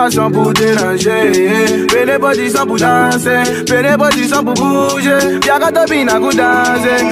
Action pour déranger, fais les positions pour danser, fais les positions pour bouger. Y'a qu'à topiner, à danser.